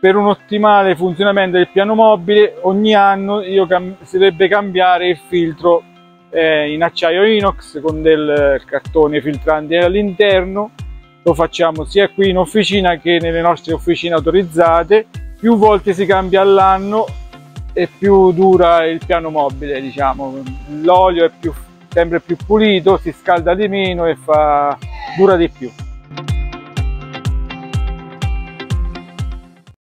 per un ottimale funzionamento del piano mobile ogni anno io cam si dovrebbe cambiare il filtro eh, in acciaio inox con del eh, cartone filtrante all'interno. Lo facciamo sia qui in officina che nelle nostre officine autorizzate. Più volte si cambia all'anno e più dura il piano mobile diciamo. L'olio è più, sempre più pulito si scalda di meno e fa dura di più.